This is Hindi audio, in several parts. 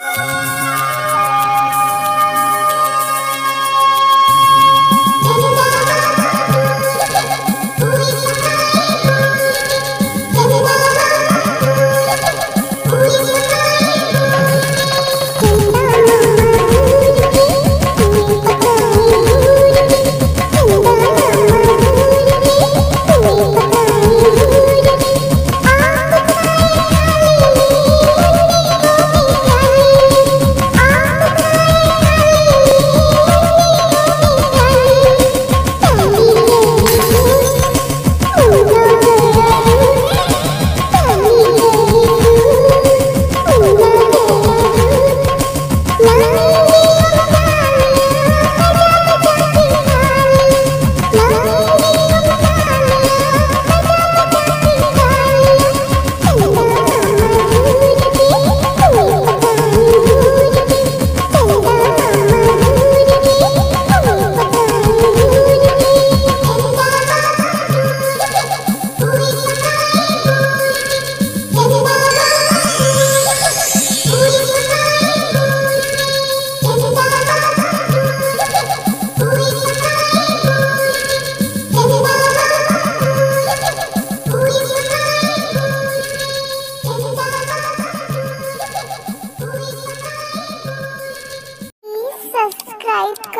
you.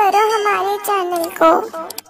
करो हमारे चैनल को।